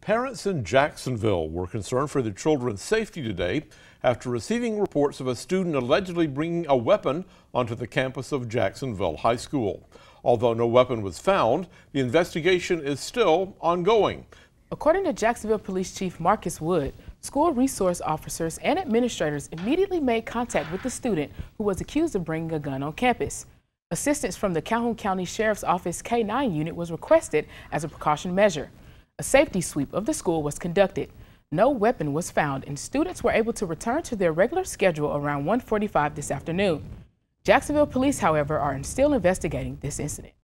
Parents in Jacksonville were concerned for their children's safety today after receiving reports of a student allegedly bringing a weapon onto the campus of Jacksonville High School. Although no weapon was found, the investigation is still ongoing. According to Jacksonville Police Chief Marcus Wood, school resource officers and administrators immediately made contact with the student who was accused of bringing a gun on campus. Assistance from the Calhoun County Sheriff's Office K-9 unit was requested as a precaution measure. A safety sweep of the school was conducted. No weapon was found and students were able to return to their regular schedule around 1.45 this afternoon. Jacksonville police, however, are still investigating this incident.